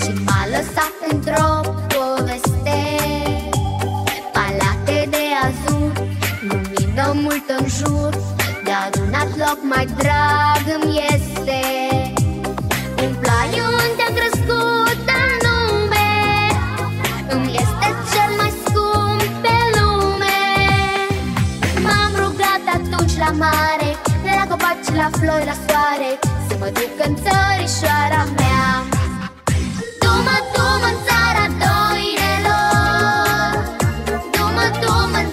Și m-a lăsat într-o poveste. Palate de azur, lumină mult în jur Dar un alt loc mai drag îmi este. Un plai unde a crescut în lume Îmi este cel mai scump pe lume. M-am rugat atunci la mare De la copaci la flori la soare Să mă duc în țărișoara mea. дома,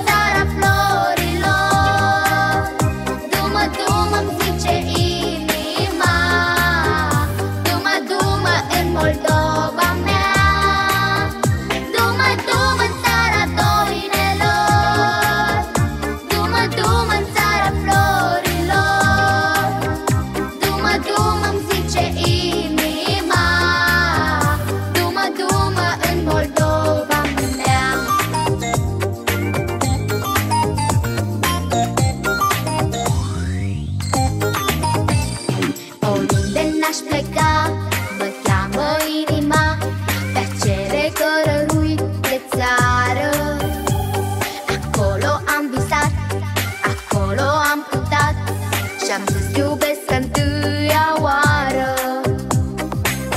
Și-am zis iubesc întâia oară.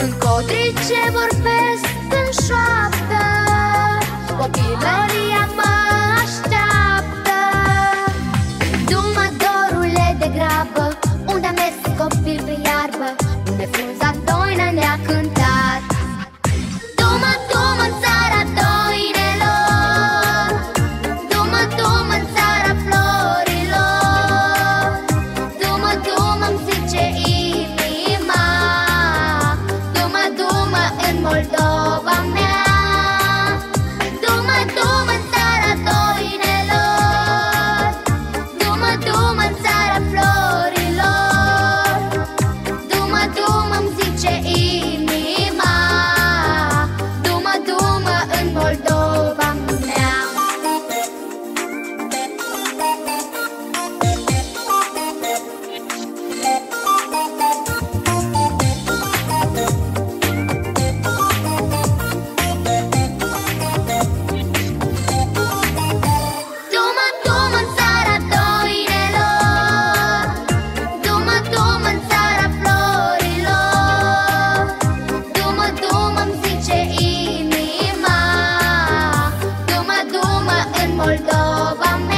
În cotrice vorbesc în Moldova mea Roma e Moldova